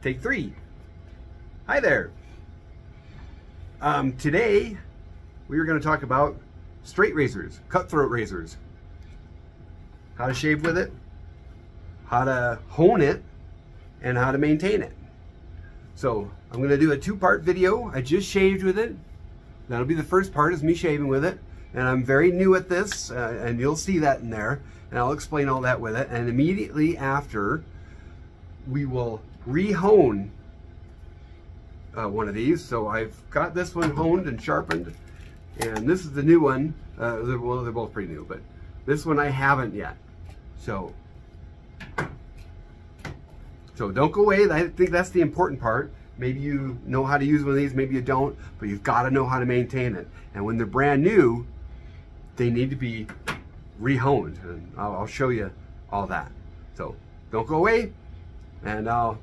Take three. Hi there. Um, today, we are going to talk about straight razors, cutthroat razors. How to shave with it, how to hone it, and how to maintain it. So, I'm going to do a two-part video. I just shaved with it. That'll be the first part is me shaving with it. And I'm very new at this, uh, and you'll see that in there. And I'll explain all that with it. And immediately after, we will rehone uh, one of these. So I've got this one honed and sharpened. And this is the new one. Uh, they're, well, they're both pretty new, but this one I haven't yet. So, so don't go away. I think that's the important part. Maybe you know how to use one of these, maybe you don't, but you've got to know how to maintain it. And when they're brand new, they need to be rehoned. And I'll, I'll show you all that. So don't go away and I'll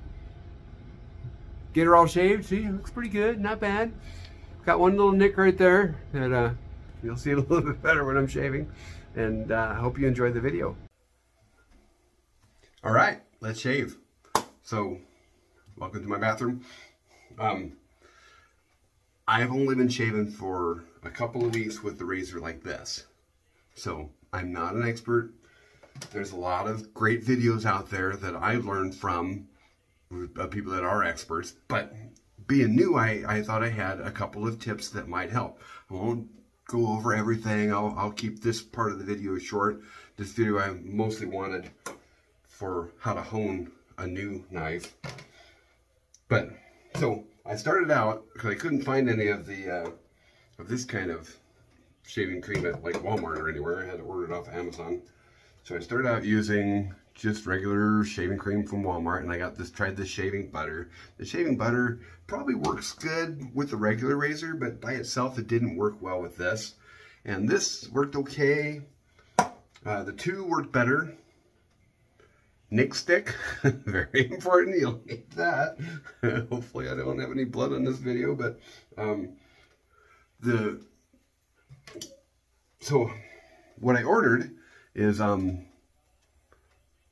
get her all shaved. See, looks pretty good, not bad. Got one little nick right there that uh, you'll see a little bit better when I'm shaving. And uh, I uh, hope you enjoy the video. All right, let's shave. So, welcome to my bathroom. Um, I've only been shaving for a couple of weeks with the razor like this. So, I'm not an expert. There's a lot of great videos out there that I learned from uh, people that are experts, but being new, I, I thought I had a couple of tips that might help. I won't go over everything. I'll, I'll keep this part of the video short. This video I mostly wanted for how to hone a new knife. But, so, I started out, because I couldn't find any of the, uh, of this kind of shaving cream at like Walmart or anywhere. I had to order it off Amazon. So I started out using just regular shaving cream from Walmart and I got this, tried this shaving butter. The shaving butter probably works good with the regular razor, but by itself it didn't work well with this. And this worked okay. Uh, the two worked better. Nick stick, very important, you'll need that. Hopefully I don't have any blood on this video, but um, the, so what I ordered is um,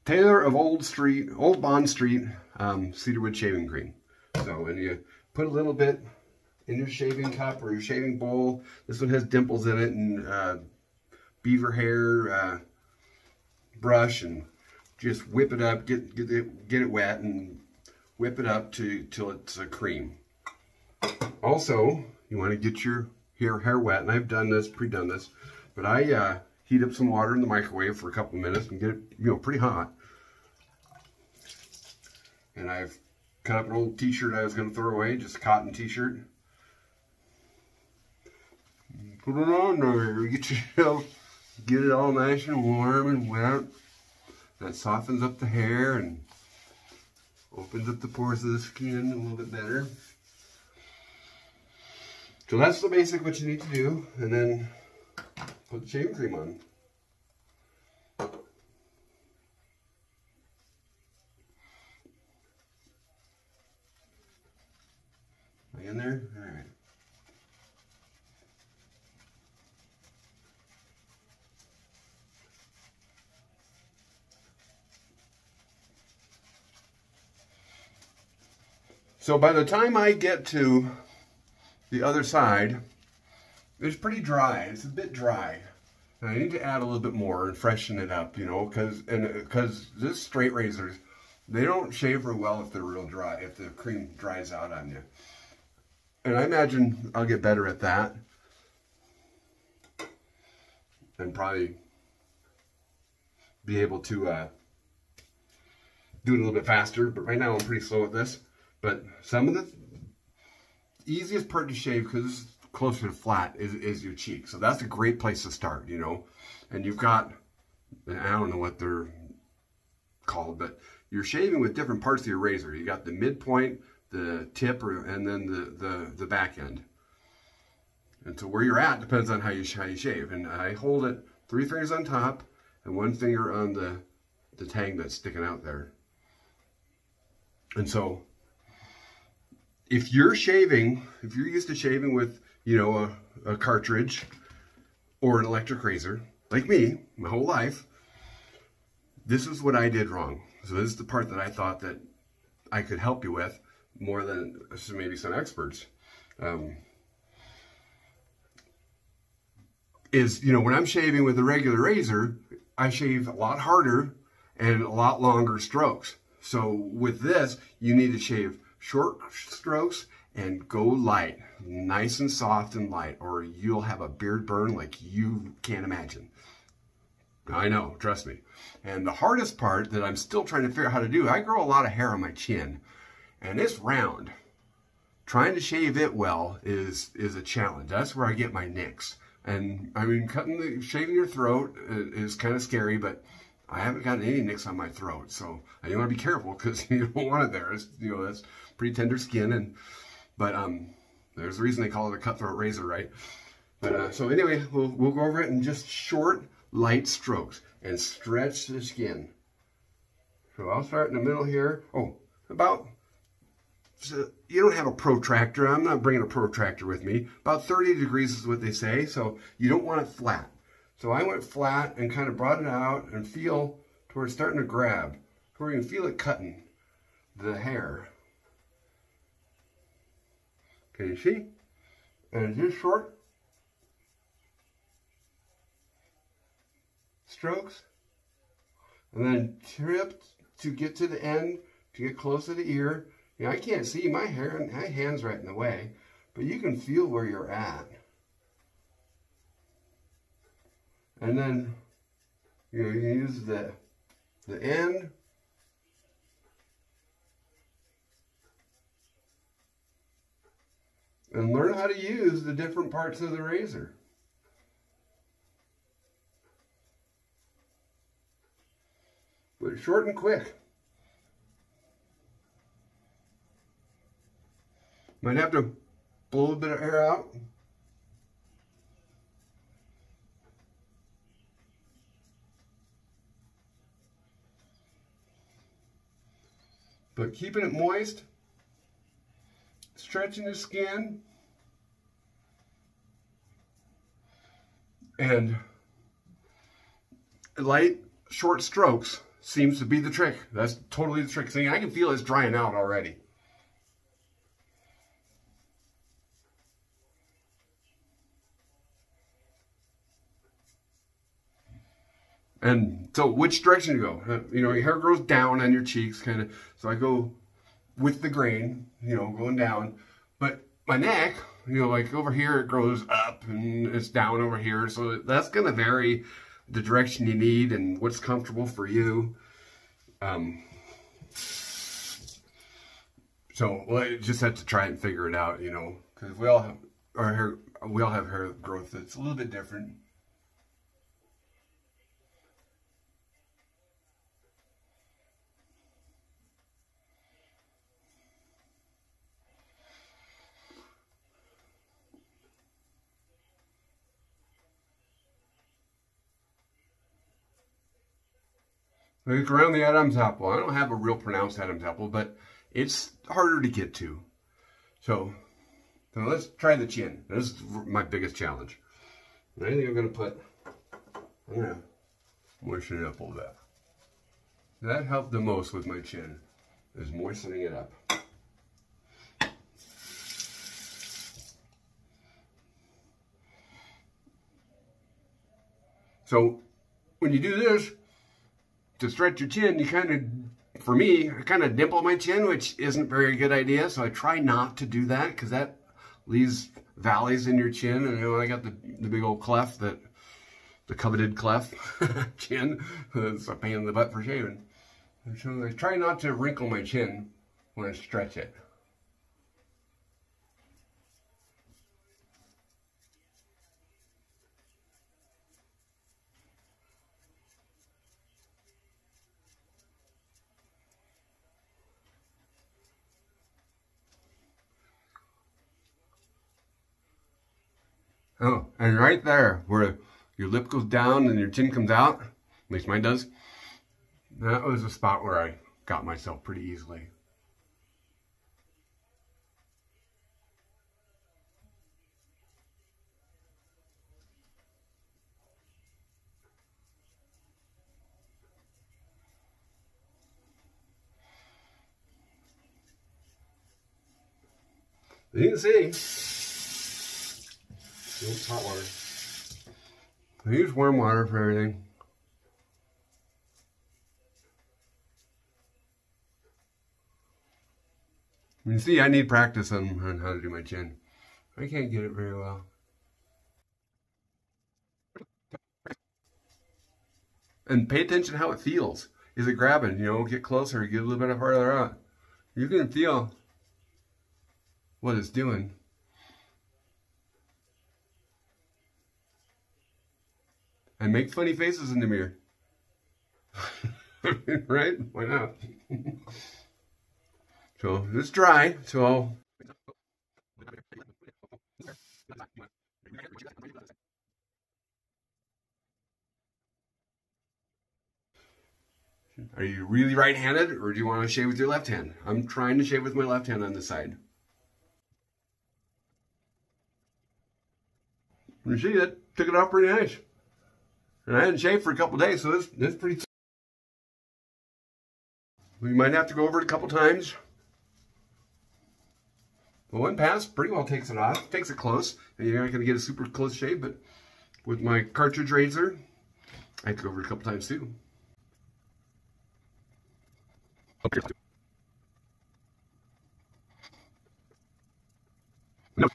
Taylor of Old Street, Old Bond Street, um, cedarwood shaving cream. So, and you put a little bit in your shaving cup or your shaving bowl. This one has dimples in it and uh, beaver hair uh, brush and just whip it up, get get it get it wet and whip it up to till it's a cream. Also, you want to get your hair hair wet, and I've done this, pre-done this, but I uh, heat up some water in the microwave for a couple of minutes and get it, you know, pretty hot. And I've cut up an old t-shirt I was going to throw away, just a cotton t-shirt. Put it on there, get yourself, get it all nice and warm and wet. That softens up the hair and opens up the pores of the skin a little bit better. So that's the basic what you need to do. And then put shaving cream on. Are you in there? All right. So by the time I get to the other side, it's pretty dry. It's a bit dry. And I need to add a little bit more and freshen it up, you know, because and because this straight razors, they don't shave real well if they're real dry, if the cream dries out on you. And I imagine I'll get better at that. And probably be able to uh, do it a little bit faster. But right now I'm pretty slow at this. But some of the easiest part to shave, because closer to flat is, is your cheek. So that's a great place to start, you know. And you've got, I don't know what they're called, but you're shaving with different parts of your razor. You got the midpoint, the tip, and then the, the, the back end. And so where you're at depends on how you, how you shave. And I hold it three fingers on top and one finger on the, the tang that's sticking out there. And so if you're shaving, if you're used to shaving with you know, a, a cartridge or an electric razor, like me, my whole life, this is what I did wrong. So this is the part that I thought that I could help you with more than maybe some experts. Um, is, you know, when I'm shaving with a regular razor, I shave a lot harder and a lot longer strokes. So with this, you need to shave short strokes and go light, nice and soft and light, or you'll have a beard burn like you can't imagine. I know, trust me. And the hardest part that I'm still trying to figure out how to do, I grow a lot of hair on my chin, and it's round. Trying to shave it well is is a challenge. That's where I get my nicks. And I mean, cutting the shaving your throat uh, is kind of scary, but I haven't gotten any nicks on my throat, so I want to be careful because you don't want it there. It's, you know, that's pretty tender skin, and but um, there's a reason they call it a cutthroat razor, right? But uh, so anyway, we'll we'll go over it in just short, light strokes and stretch the skin. So I'll start in the middle here. Oh, about so you don't have a protractor. I'm not bringing a protractor with me. About 30 degrees is what they say, so you don't want it flat. So I went flat and kind of brought it out and feel to where it's starting to grab, where you can feel it cutting the hair. Can you see? And it's short strokes. And then trip to get to the end, to get close to the ear. You know, I can't see my hair, and my hand's right in the way, but you can feel where you're at. And then you know, you use the the end and learn how to use the different parts of the razor. But short and quick. Might have to blow a bit of air out. But keeping it moist, stretching the skin, and light, short strokes seems to be the trick. That's totally the trick. See, I can feel it's drying out already. And so which direction to go? Uh, you know, your hair grows down on your cheeks, kind of. So I go with the grain, you know, going down. But my neck, you know, like over here, it grows up and it's down over here. So that's going to vary the direction you need and what's comfortable for you. Um, so well, I just have to try and figure it out, you know, because we all have our hair, we all have hair growth that's a little bit different. It's around the Adam's apple. I don't have a real pronounced Adam's apple, but it's harder to get to. So, let's try the chin. This is my biggest challenge. I think I'm going to put, I'm going to moisten it up a little bit. That helped the most with my chin, is moistening it up. So, when you do this, to stretch your chin, you kind of, for me, I kind of dimple my chin, which isn't very good idea. So I try not to do that because that leaves valleys in your chin. And you know, I got the, the big old cleft that, the coveted cleft chin. It's a pain in the butt for shaving. So I try not to wrinkle my chin when I stretch it. Oh, and right there, where your lip goes down and your chin comes out, at least mine does, that was a spot where I got myself pretty easily. You can see. Hot water. I use warm water for everything. You see, I need practice on, on how to do my chin. I can't get it very well. And pay attention how it feels. Is it grabbing? You know, get closer, get a little bit farther out. You can feel what it's doing. And make funny faces in the mirror. right? Why not? so it's dry, so Are you really right-handed or do you want to shave with your left hand? I'm trying to shave with my left hand on this side. You see that took it off pretty nice. And I hadn't shaved for a couple days, so it's, it's pretty... We might have to go over it a couple times. But one pass pretty well takes it off, takes it close. And you're not going to get a super close shave, but with my cartridge razor, I have to go over it a couple times too. Okay. No,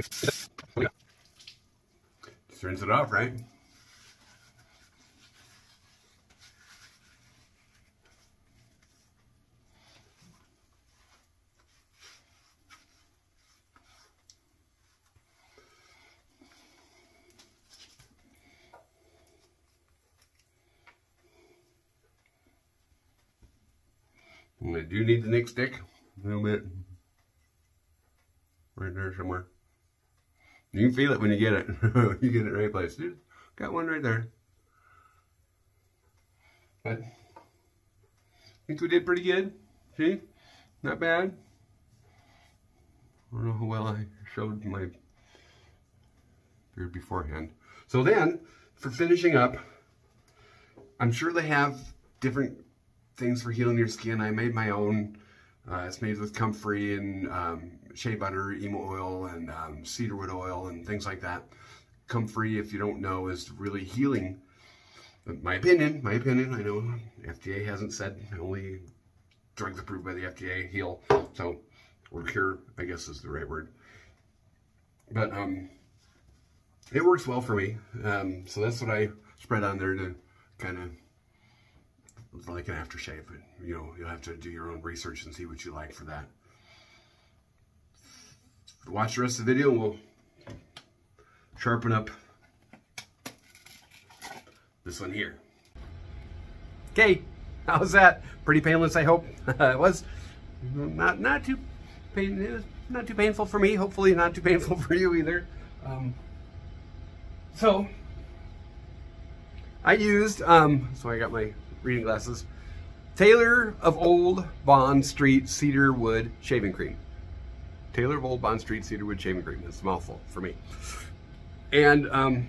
Just rinse it off, right? And I do need the nick stick a little bit right there somewhere. You can feel it when you get it. you get it right place. Dude, got one right there. But I think we did pretty good. See? Not bad. I don't know how well I showed my beard beforehand. So then, for finishing up, I'm sure they have different things for healing your skin. I made my own. Uh, it's made with comfrey and um, shea butter, emu oil, and um, cedarwood oil, and things like that. Comfrey, if you don't know, is really healing. My opinion, my opinion, I know FDA hasn't said only drugs approved by the FDA heal, so, or cure, I guess is the right word. But um, it works well for me. Um, so that's what I spread on there to kind of like an aftershave. But, you know, you'll have to do your own research and see what you like for that watch the rest of the video and we'll sharpen up this one here. Okay, how's that? Pretty painless, I hope. it was not not too pain, it was not too painful for me. Hopefully, not too painful for you either. Um, so, I used. Um, so I got my reading glasses. Taylor of Old Bond Street Cedar Wood Shaving Cream. Taylor of Old Bond Street Cedarwood Shaving Cream. It's a mouthful for me. And um,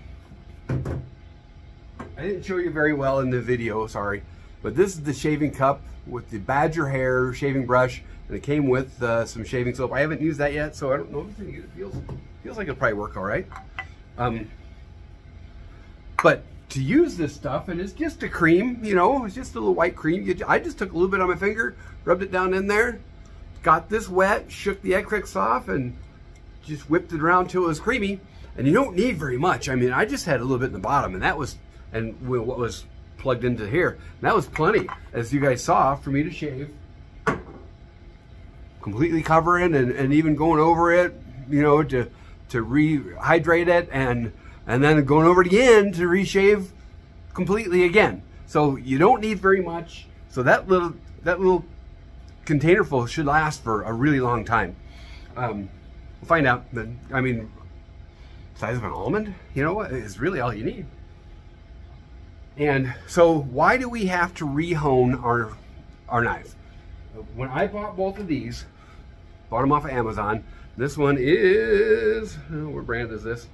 I didn't show you very well in the video, sorry. But this is the shaving cup with the badger hair shaving brush. And it came with uh, some shaving soap. I haven't used that yet, so I don't know if it feels, feels like it'll probably work all right. Um, but to use this stuff, and it's just a cream, you know, it's just a little white cream. I just took a little bit on my finger, rubbed it down in there, got this wet, shook the excess off, and just whipped it around till it was creamy. And you don't need very much. I mean, I just had a little bit in the bottom, and that was, and what was plugged into here. that was plenty, as you guys saw, for me to shave. Completely covering and, and even going over it, you know, to to rehydrate it and and then going over it again to reshave completely again. So you don't need very much. So that little that little container full should last for a really long time. Um, We'll find out. But, I mean, size of an almond, you know, is really all you need. And so why do we have to rehone our, our knife? When I bought both of these, bought them off of Amazon, this one is, what brand is this?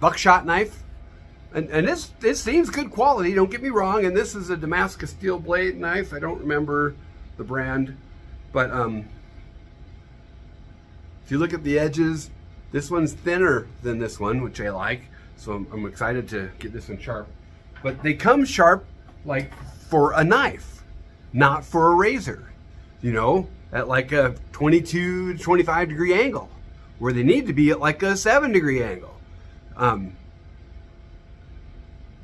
Buckshot knife. And, and this, this seems good quality, don't get me wrong. And this is a Damascus steel blade knife. I don't remember the brand, but um, if you look at the edges, this one's thinner than this one, which I like. So I'm, I'm excited to get this one sharp. But they come sharp like for a knife, not for a razor. You know, at like a 22 to 25 degree angle, where they need to be at like a 7 degree angle. Um,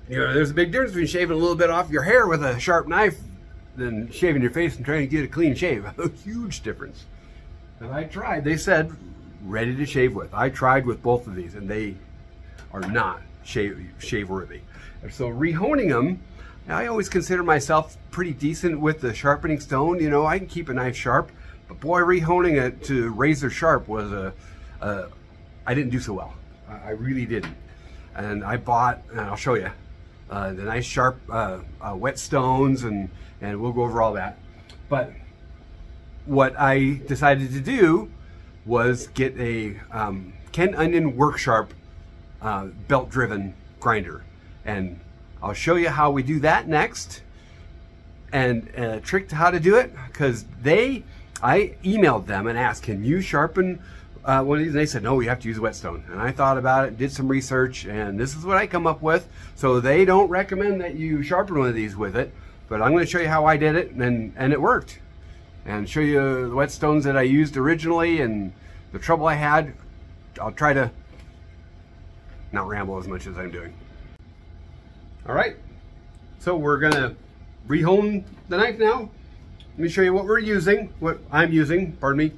you know, there's a big difference between shaving a little bit off your hair with a sharp knife than shaving your face and trying to get a clean shave. A huge difference. And I tried. They said ready to shave with. I tried with both of these and they are not shave, shave worthy. And so rehoning them, I always consider myself pretty decent with the sharpening stone. You know, I can keep a knife sharp, but boy, rehoning it to razor sharp was a, a I didn't do so well. I, really didn't. And I bought, and I'll show you, uh, the nice sharp uh, uh, whetstones and, and we'll go over all that. But what I decided to do was get a um, Ken Onion Work Sharp uh, belt driven grinder. And I'll show you how we do that next and a trick to how to do it because they, I emailed them and asked, can you sharpen uh, one of these? And they said, no, you have to use whetstone. And I thought about it, did some research, and this is what I come up with. So they don't recommend that you sharpen one of these with it, but I'm going to show you how I did it, and, and it worked. And show you the whetstones that I used originally and the trouble I had. I'll try to not ramble as much as I'm doing. All right, so we're gonna rehone the knife now. Let me show you what we're using, what I'm using, pardon me.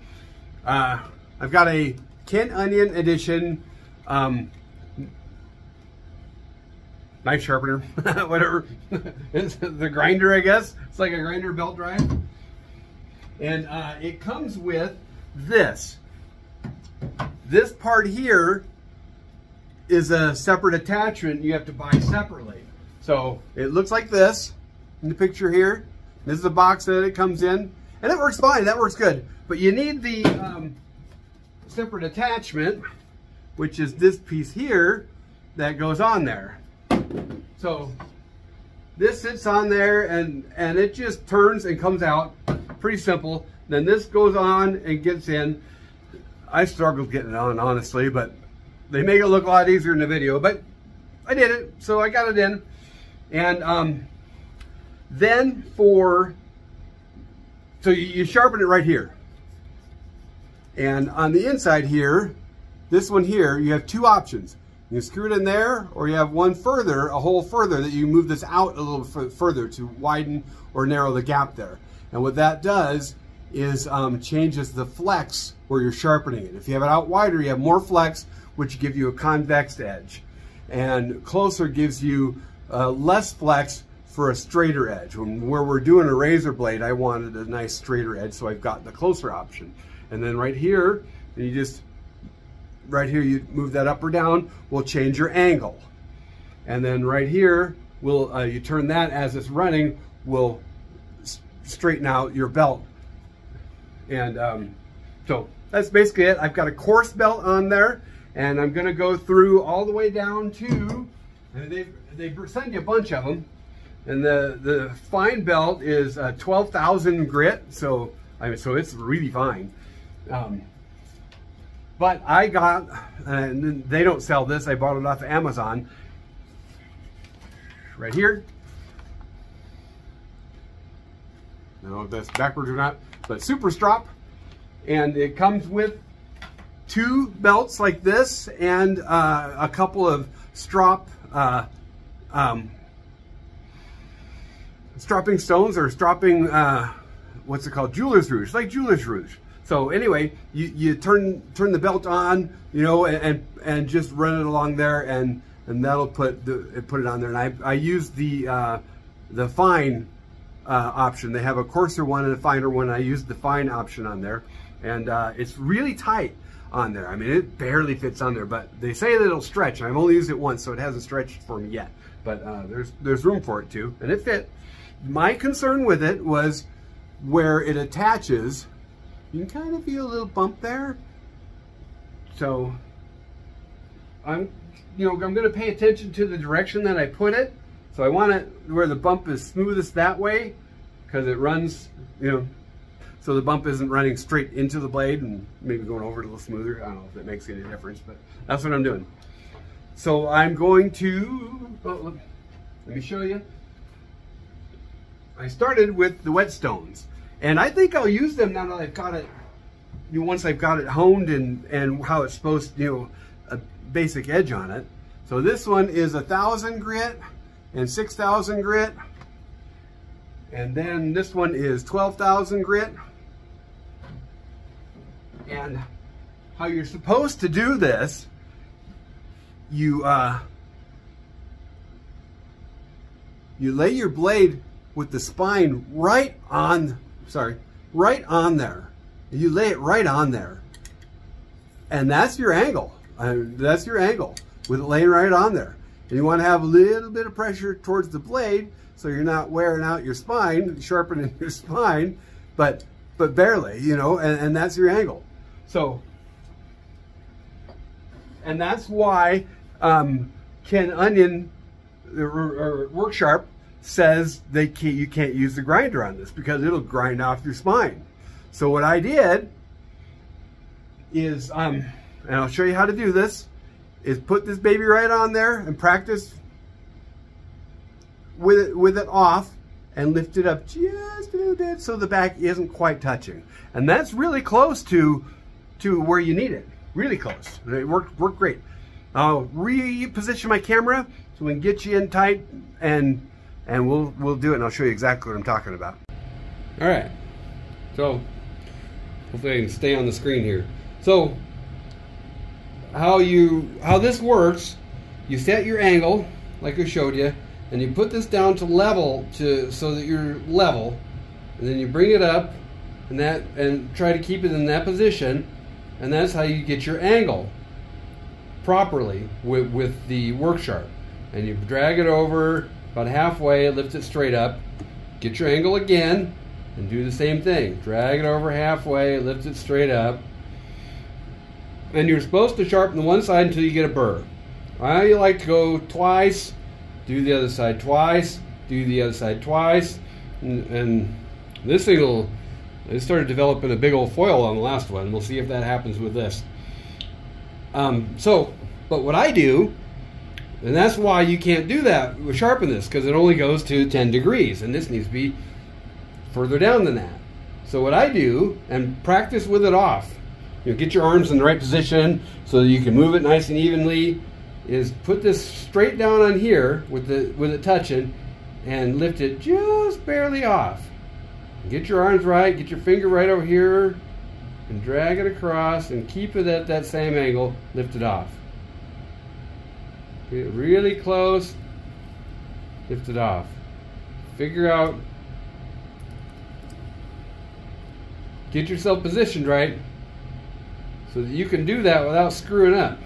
Uh, I've got a Ken Onion Edition um, knife sharpener, whatever. it's the grinder, I guess. It's like a grinder belt drive. And uh, it comes with this. This part here is a separate attachment you have to buy separately. So it looks like this in the picture here. This is the box that it comes in. And it works fine, that works good. But you need the um, separate attachment, which is this piece here that goes on there. So this sits on there and, and it just turns and comes out. Pretty simple. Then this goes on and gets in. I struggled getting it on, honestly, but they make it look a lot easier in the video, but I did it, so I got it in. And um, then for, so you, you sharpen it right here. And on the inside here, this one here, you have two options. You screw it in there, or you have one further, a hole further, that you move this out a little further to widen or narrow the gap there. And what that does is um, changes the flex where you're sharpening it. If you have it out wider, you have more flex, which gives you a convex edge. And closer gives you uh, less flex for a straighter edge. When, where we're doing a razor blade, I wanted a nice straighter edge, so I've got the closer option. And then right here, you just, right here, you move that up or down, will change your angle. And then right here, will uh, you turn that as it's running, will straighten out your belt. And um, so that's basically it. I've got a coarse belt on there and I'm gonna go through all the way down to, and they, they send you a bunch of them. And the, the fine belt is uh, 12,000 grit, so I mean, so it's really fine. Um, but I got, and they don't sell this, I bought it off of Amazon. Right here. I don't know if that's backwards or not, but Super Strop. And it comes with two belts like this and uh, a couple of strop uh, um, stropping stones or stropping uh, what's it called jeweler's rouge like jeweler's rouge so anyway you, you turn turn the belt on you know and and just run it along there and and that'll put the put it on there and I, I use the uh, the fine uh, option. They have a coarser one and a finer one. I used the fine option on there, and uh, it's really tight on there. I mean, it barely fits on there, but they say that it'll stretch. I've only used it once, so it hasn't stretched for me yet. But uh, there's there's room for it too, and it fit. My concern with it was where it attaches. You can kind of feel a little bump there. So I'm, you know, I'm going to pay attention to the direction that I put it. So I want it where the bump is smoothest that way because it runs, you know, so the bump isn't running straight into the blade and maybe going over it a little smoother. I don't know if that makes any difference, but that's what I'm doing. So I'm going to, oh, let me show you. I started with the whetstones and I think I'll use them now that I've got it, you know, once I've got it honed and, and how it's supposed to, you know, a basic edge on it. So this one is a thousand grit and 6,000 grit. And then this one is 12,000 grit. And how you're supposed to do this, you uh, you lay your blade with the spine right on, sorry, right on there. You lay it right on there. And that's your angle. Uh, that's your angle with it laying right on there. And you want to have a little bit of pressure towards the blade so you're not wearing out your spine, sharpening your spine, but but barely, you know, and, and that's your angle. So, and that's why um, Ken Onion or, or Work Sharp says they can't, you can't use the grinder on this because it'll grind off your spine. So what I did is, um, and I'll show you how to do this is put this baby right on there and practice with it, with it off and lift it up just a little bit so the back isn't quite touching. And that's really close to, to where you need it. Really close. It worked, worked great. I'll reposition my camera so we can get you in tight and and we'll we'll do it and I'll show you exactly what I'm talking about. All right. So hopefully I can stay on the screen here. So how you how this works, you set your angle like I showed you, and you put this down to level to so that you're level, and then you bring it up, and that and try to keep it in that position, and that's how you get your angle properly with with the work sharp, and you drag it over about halfway, lift it straight up, get your angle again, and do the same thing. Drag it over halfway, lift it straight up, and you're supposed to sharpen the one side until you get a burr. I like to go twice, do the other side twice, do the other side twice, and, and this thing will, it started developing a big old foil on the last one. We'll see if that happens with this. Um, so, but what I do, and that's why you can't do that with sharpen this, because it only goes to 10 degrees, and this needs to be further down than that. So what I do, and practice with it off, you know, get your arms in the right position so you can move it nice and evenly, is put this straight down on here with the with it touching and lift it just barely off. Get your arms right, get your finger right over here and drag it across and keep it at that same angle, lift it off. Get really close, lift it off. Figure out, get yourself positioned right so that you can do that without screwing up.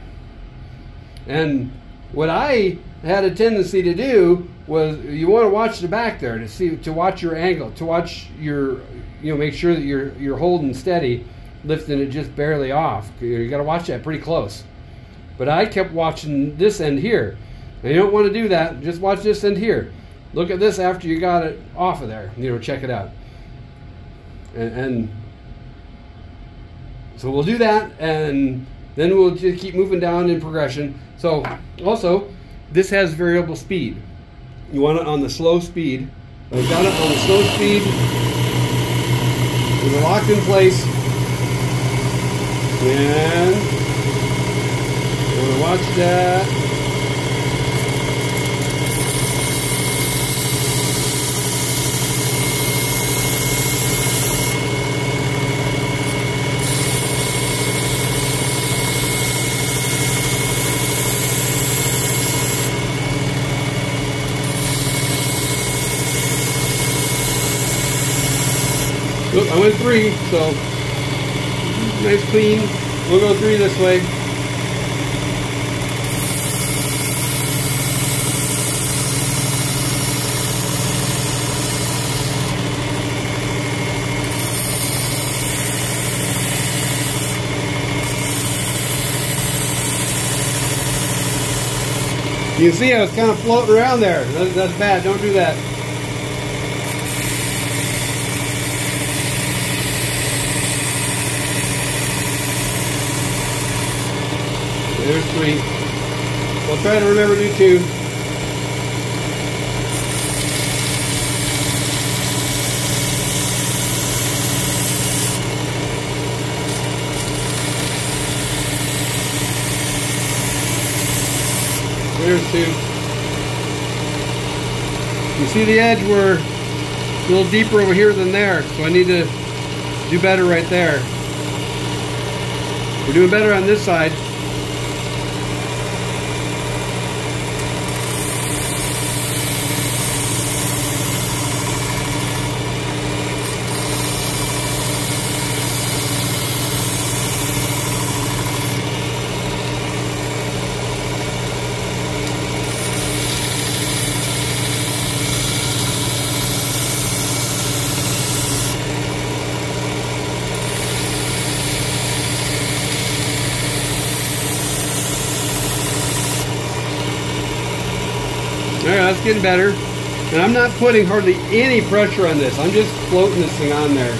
And what I had a tendency to do was you want to watch the back there to see to watch your angle, to watch your you know make sure that you're you're holding steady, lifting it just barely off. You got to watch that pretty close. But I kept watching this end here. Now you don't want to do that. Just watch this end here. Look at this after you got it off of there. You know, check it out. And, and so we'll do that and then we'll just keep moving down in progression. So also, this has variable speed. You want it on the slow speed. I've got it on the slow speed. We're locked in place. And Watch that. Look, I went three, so nice clean. We'll go three this way. You can see I was kind of floating around there. That's, that's bad. Don't do that. There's three. We'll try to remember to do two. Two. You see the edge were a little deeper over here than there, so I need to do better right there. We're doing better on this side. Alright, that's getting better. And I'm not putting hardly any pressure on this. I'm just floating this thing on there.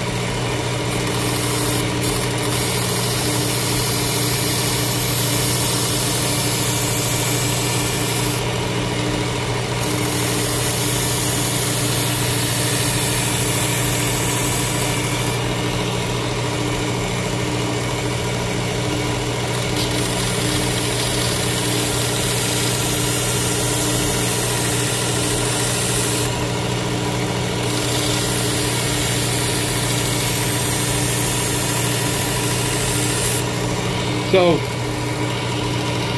So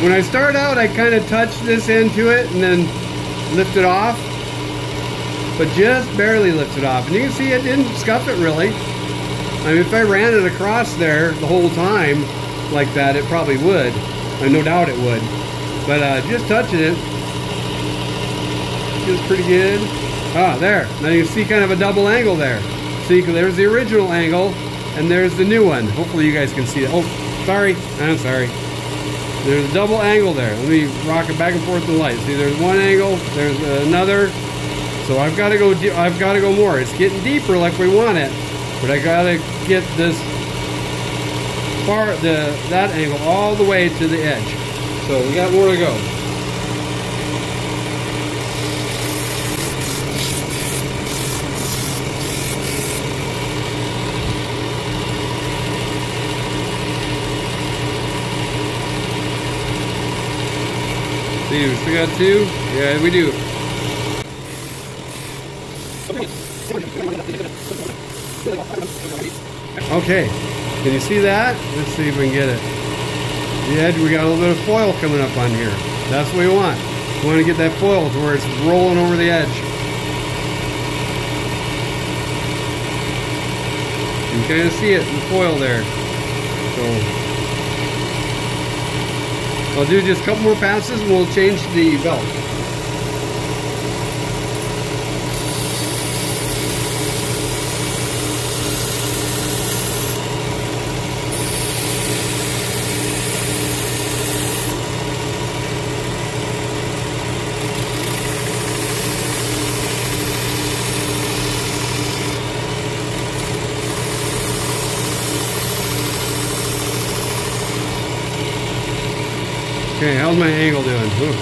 when I start out, I kind of touch this into it and then lift it off, but just barely lift it off. And you can see it didn't scuff it really. I mean, if I ran it across there the whole time like that, it probably would. I no doubt it would. But uh, just touching it, feels pretty good. Ah, there. Now you see kind of a double angle there. See, there's the original angle, and there's the new one. Hopefully you guys can see it. Oh, sorry. I'm sorry. There's a double angle there. Let me rock it back and forth in the light. See, there's one angle, there's another. So I've got to go. I've got to go more. It's getting deeper like we want it, but I got to get this far the that angle all the way to the edge. So we got more to go. See, we got two? Yeah, we do. Okay, can you see that? Let's see if we can get it. Edge, we got a little bit of foil coming up on here. That's what we want. We want to get that foil to where it's rolling over the edge. You can kind of see it in the foil there. So I'll do just a couple more passes and we'll change the belt. Okay, how's my angle doing? Ooh.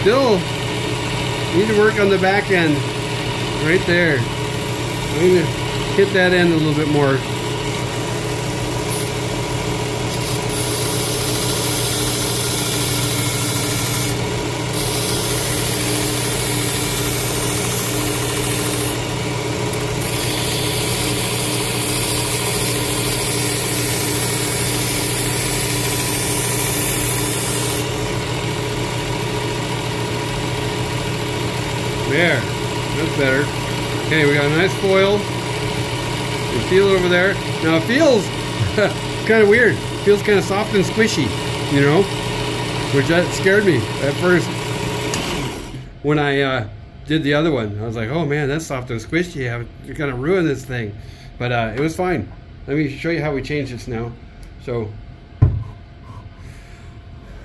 Still need to work on the back end. Right there. I'm gonna hit that end a little bit more. There. Okay, we got a nice foil. You feel it over there. Now it feels kind of weird. It feels kind of soft and squishy, you know, which that scared me at first when I uh, did the other one. I was like, oh man, that's soft and squishy. You're gonna ruin this thing, but uh, it was fine. Let me show you how we change this now. So,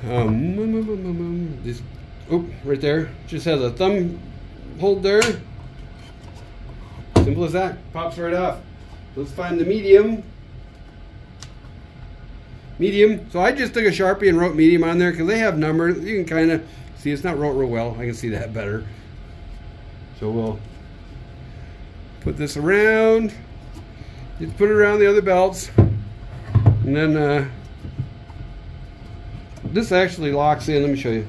um, this, oh, right there, just has a thumb hold there. Simple as that. Pops right off. Let's find the medium. Medium. So I just took a Sharpie and wrote medium on there because they have numbers. You can kind of see it's not wrote real well. I can see that better. So we'll put this around. Just put it around the other belts. And then uh, this actually locks in. Let me show you.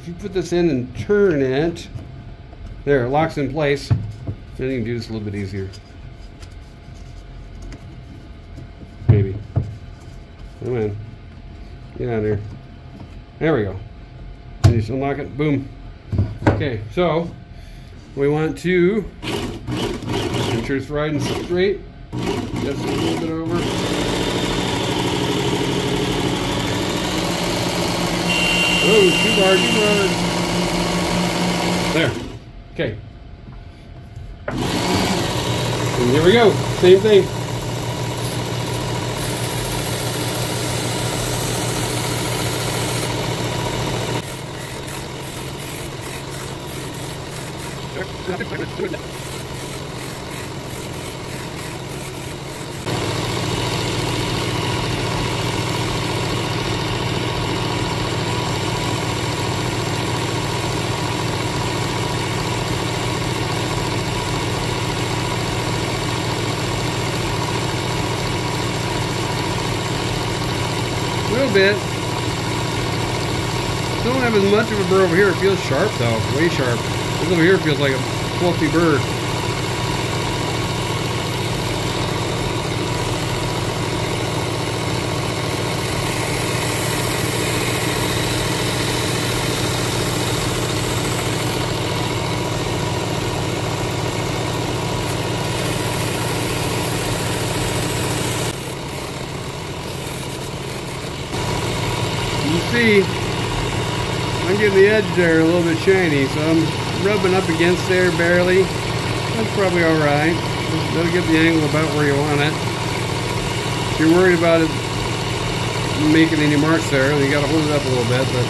If you put this in and turn it, there, it locks in place. Then you can do this a little bit easier. Maybe. Come on. Get out of there. There we go. You just unlock it. Boom. Okay, so we want to ensure it's riding straight. Just a little bit over. Oh, too hard, too hard. There. Okay. And here we go. Same thing. little bit. Don't have as much of a burr over here. It feels sharp though, way sharp. This over here feels like a fluffy burr. You see, The edge there a little bit shiny, so I'm rubbing up against there barely. That's probably alright. That'll get the angle about where you want it. If you're worried about it making any marks there, then you gotta hold it up a little bit, but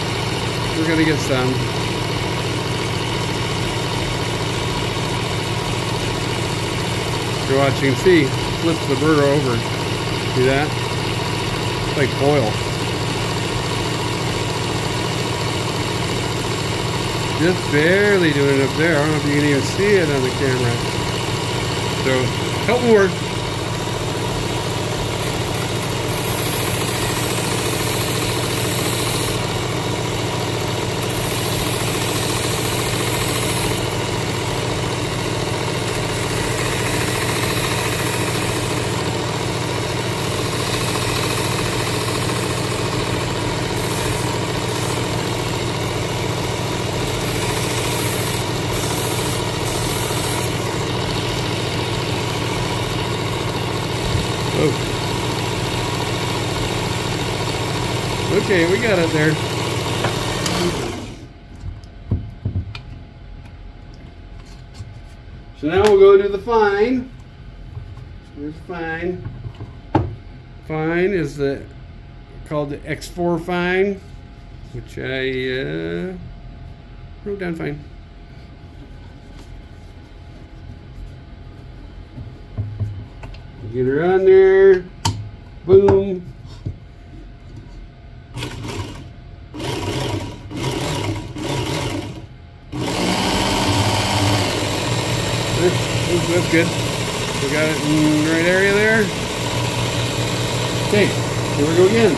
we're gonna get some. So watch, you can see, flips the burr over. See that? It's like foil. Just barely doing it up there. I don't know if you can even see it on the camera. So, help more. Oh. Okay, we got it there. So now we'll go to the fine. Here's fine. Fine is the called the X4 fine, which I uh, wrote down fine. Get her on there. Boom. That's, good. We got it in the right area there. Okay, here we go again.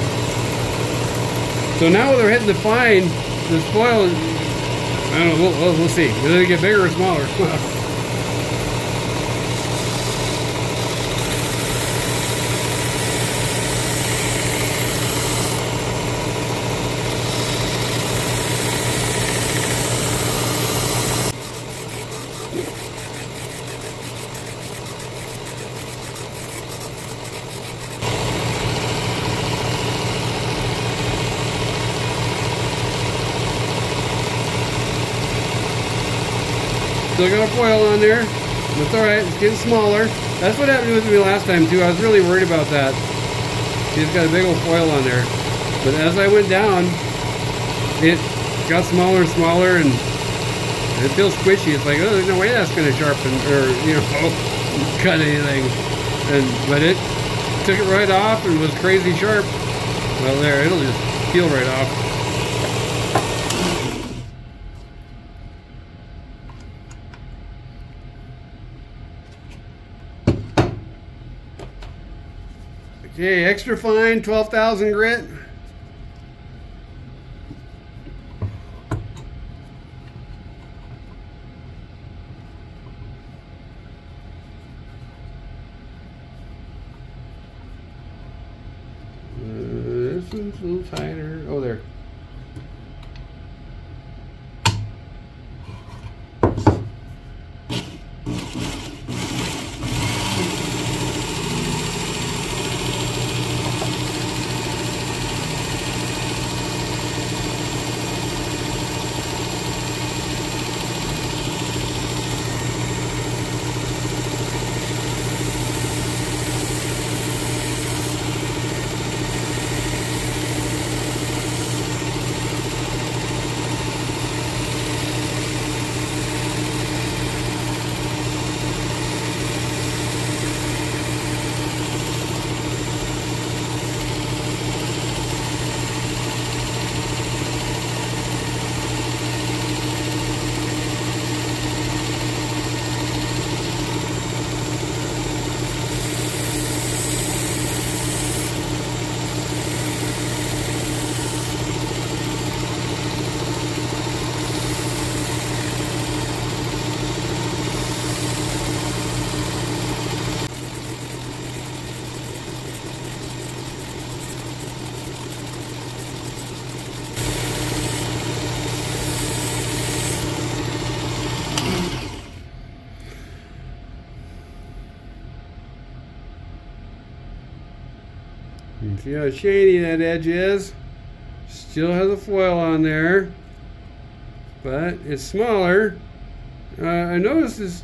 So now they're hitting the fine, the spoil, I don't know, we'll, we'll see. Is it get bigger or smaller? Still got a foil on there. That's alright, it's getting smaller. That's what happened with me last time too. I was really worried about that. She's got a big old foil on there. But as I went down, it got smaller and smaller and it feels squishy. It's like, oh, there's no way that's going to sharpen or, you know, cut anything. And But it took it right off and was crazy sharp. Well, there, it'll just peel right off. Okay, extra fine, 12,000 grit. This one's a little tighter. Oh, there. You see how shiny that edge is? Still has a foil on there, but it's smaller. Uh, I noticed this.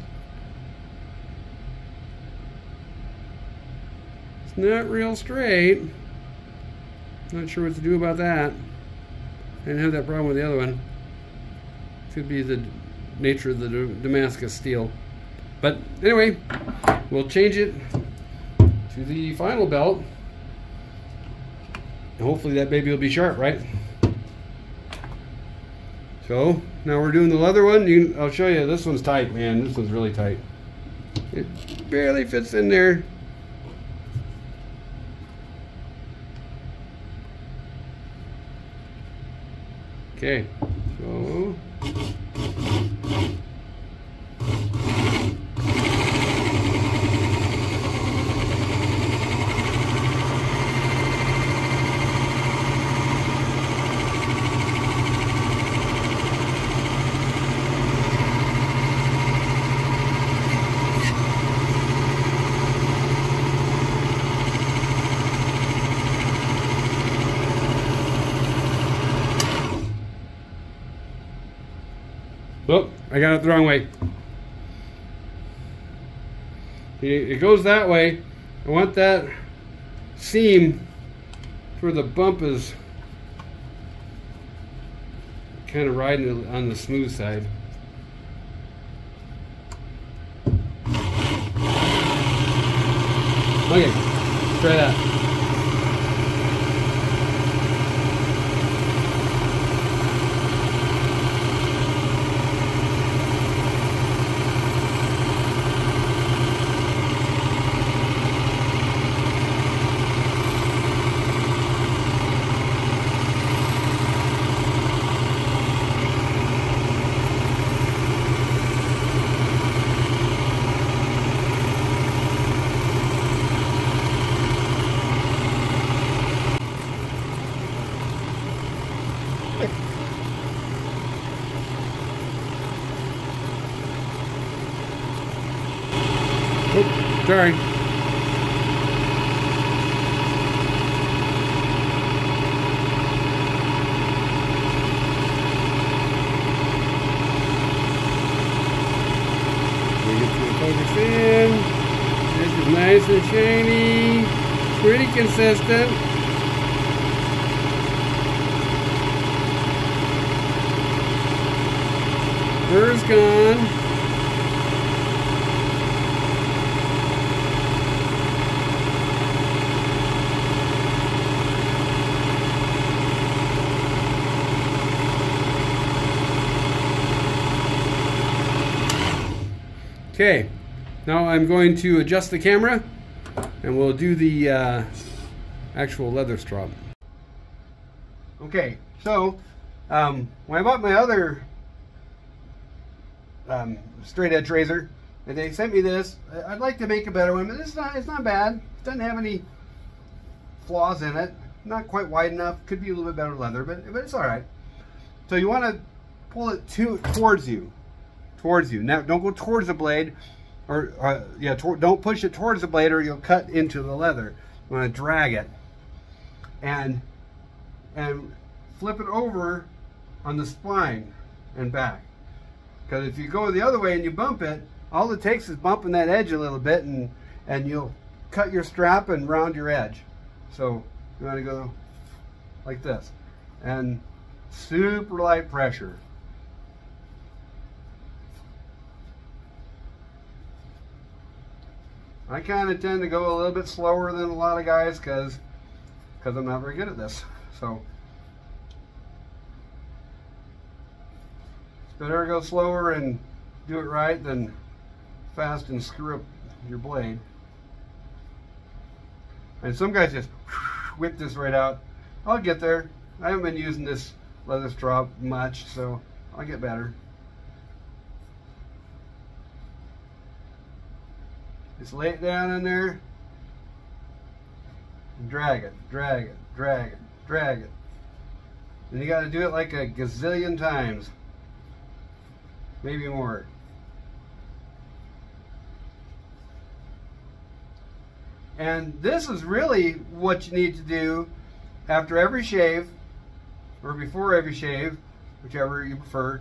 It's not real straight. Not sure what to do about that. I didn't have that problem with the other one. Could be the nature of the Damascus steel. But anyway, we'll change it to the final belt. Hopefully that baby will be sharp, right? So now we're doing the leather one. You, I'll show you. This one's tight, man. This one's really tight. It barely fits in there. Okay, so Oh, I got it the wrong way. It goes that way. I want that seam for the bump is kind of riding on the smooth side. Okay, try that. Oops, sorry. focus in. This is nice and shiny. Pretty consistent. Burr's gone. Okay, now I'm going to adjust the camera and we'll do the uh, actual leather strop. Okay, so um, when I bought my other um, straight edge razor, and they sent me this, I'd like to make a better one, but it's not, it's not bad. It doesn't have any flaws in it. Not quite wide enough. Could be a little bit better leather, but, but it's all right. So you want to pull it to, towards you towards you. Now, don't go towards the blade, or uh, yeah, don't push it towards the blade, or you'll cut into the leather. You want to drag it, and and flip it over on the spine and back. Because if you go the other way and you bump it, all it takes is bumping that edge a little bit, and and you'll cut your strap and round your edge. So you want to go like this, and super light pressure. I kind of tend to go a little bit slower than a lot of guys because because I'm not very good at this. So it's better to go slower and do it right than fast and screw up your blade. And some guys just whip this right out. I'll get there. I haven't been using this leather strop much, so I'll get better. Just lay it down in there. And drag it, drag it, drag it, drag it. And you got to do it like a gazillion times. Maybe more. And this is really what you need to do after every shave, or before every shave, whichever you prefer.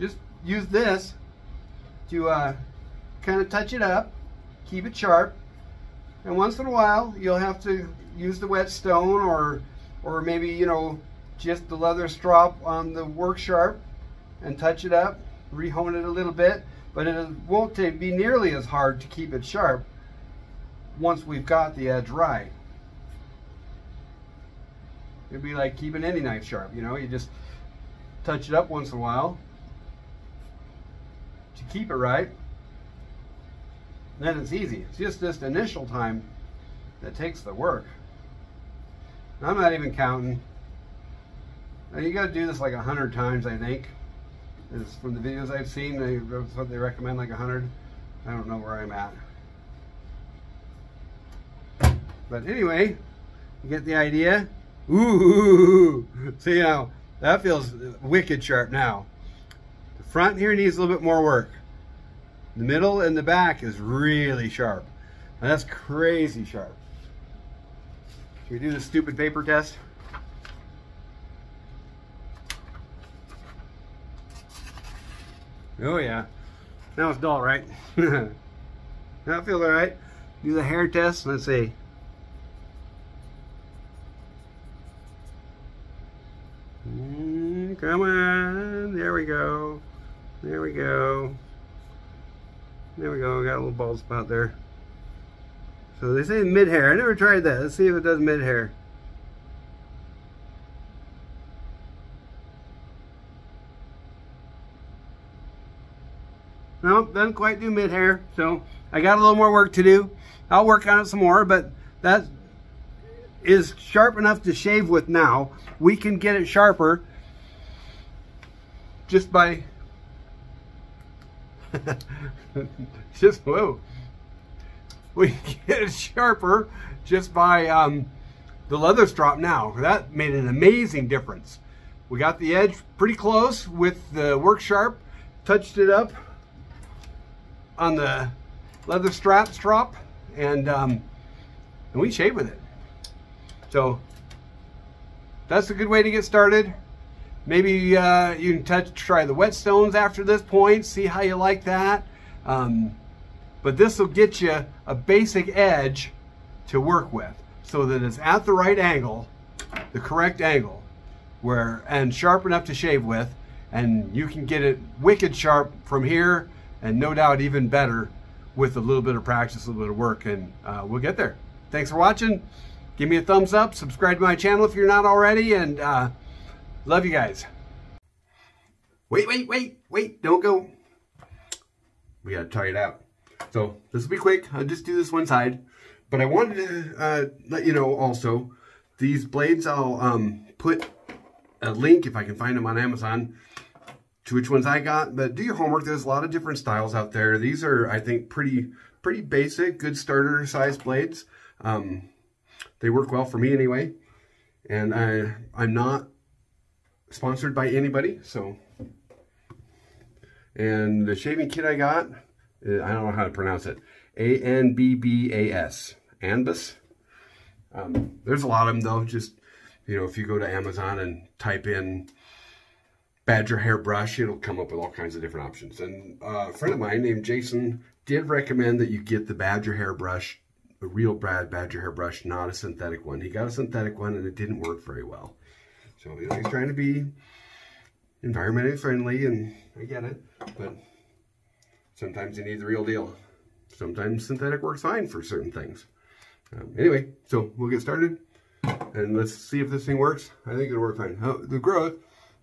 Just use this to uh, kind of touch it up keep it sharp. And once in a while, you'll have to use the whetstone or, or maybe, you know, just the leather strop on the work sharp and touch it up, rehone it a little bit, but it won't be nearly as hard to keep it sharp once we've got the edge right. It'd be like keeping any knife sharp, you know, you just touch it up once in a while to keep it right then it's easy. It's just this initial time that takes the work. I'm not even counting. Now you got to do this like a hundred times, I think. Is from the videos I've seen, they, that's what they recommend, like a hundred. I don't know where I'm at. But anyway, you get the idea. Ooh, see now, that feels wicked sharp now. The front here needs a little bit more work. The middle and the back is really sharp. And that's crazy sharp. Should we do the stupid vapor test? Oh yeah. Now it's dull, right? now it feels alright. Do the hair test. Let's see. Mm, come on. There we go. There we go. There we go, got a little bald spot there. So they say mid-hair. I never tried that. Let's see if it does mid-hair. No, doesn't quite do mid-hair. So I got a little more work to do. I'll work on it some more, but that is sharp enough to shave with now. We can get it sharper just by just whoa. We get it sharper just by um, the leather strop now. That made an amazing difference. We got the edge pretty close with the work sharp, touched it up on the leather strap strop, and um, and we shave with it. So that's a good way to get started. Maybe uh, you can touch, try the whetstones after this point, see how you like that. Um, but this will get you a basic edge to work with so that it's at the right angle, the correct angle, where and sharp enough to shave with, and you can get it wicked sharp from here, and no doubt even better with a little bit of practice, a little bit of work, and uh, we'll get there. Thanks for watching. Give me a thumbs up, subscribe to my channel if you're not already, and uh, love you guys. Wait, wait, wait, wait, don't go. We gotta try it out. So this will be quick. I'll just do this one side. But I wanted to uh, let you know also, these blades, I'll um, put a link, if I can find them on Amazon, to which ones I got. But do your homework. There's a lot of different styles out there. These are, I think, pretty pretty basic, good starter size blades. Um, they work well for me anyway. And I, I'm not sponsored by anybody, so. And the shaving kit I got, uh, I don't know how to pronounce it. A-N-B-B-A-S. Anbus. Um, there's a lot of them though. Just, you know, if you go to Amazon and type in Badger hairbrush, it'll come up with all kinds of different options. And uh, a friend of mine named Jason did recommend that you get the Badger hairbrush, a real Brad Badger hairbrush, not a synthetic one. He got a synthetic one and it didn't work very well. So you know, he's trying to be environmentally friendly and I get it, but sometimes you need the real deal. Sometimes synthetic works fine for certain things. Um, anyway, so we'll get started and let's see if this thing works. I think it'll work fine. Oh, the growth,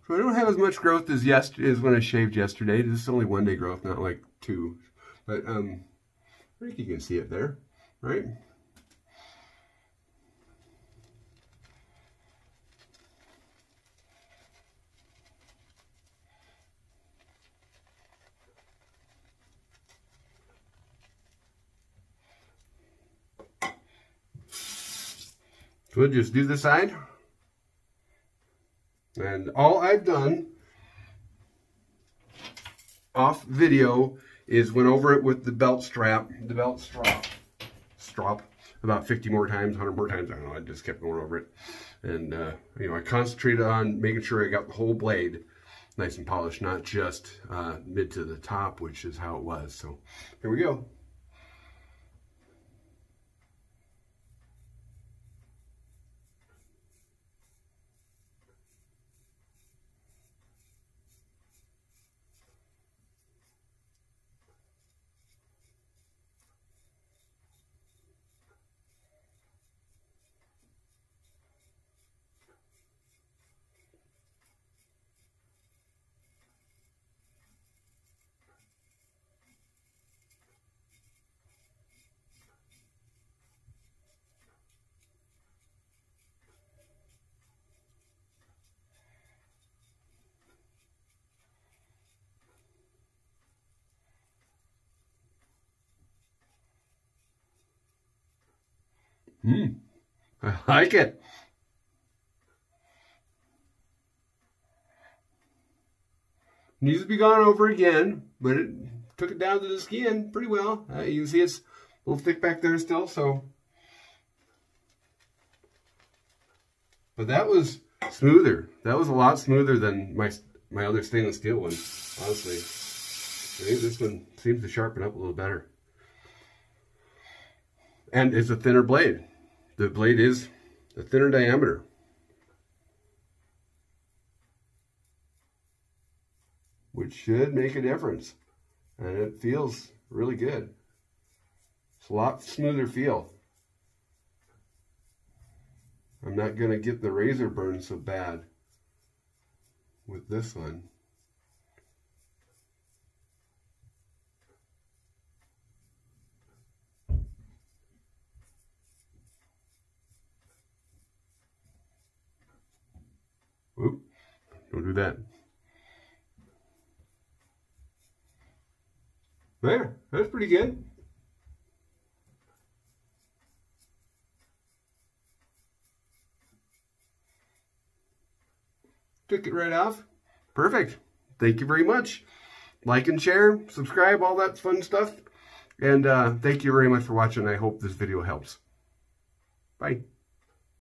so I don't have as much growth as yes as when I shaved yesterday. This is only one day growth, not like two. But um, I think you can see it there, right? We'll just do the side. And all I've done off video is went over it with the belt strap, the belt strap, strap about 50 more times, 100 more times. I don't know. I just kept going over it. And, uh, you know, I concentrated on making sure I got the whole blade nice and polished, not just uh, mid to the top, which is how it was. So here we go. Hmm. I like it. Needs to be gone over again, but it took it down to the skin pretty well. Uh, you can see it's a little thick back there still, so. But that was smoother. That was a lot smoother than my my other stainless steel one, honestly. I think this one seems to sharpen up a little better. And it's a thinner blade. The blade is a thinner diameter. Which should make a difference. And it feels really good. It's a lot smoother feel. I'm not going to get the razor burn so bad with this one. Don't do that. There, that's pretty good. Took it right off. Perfect. Thank you very much. Like and share, subscribe, all that fun stuff. And uh, thank you very much for watching. I hope this video helps. Bye.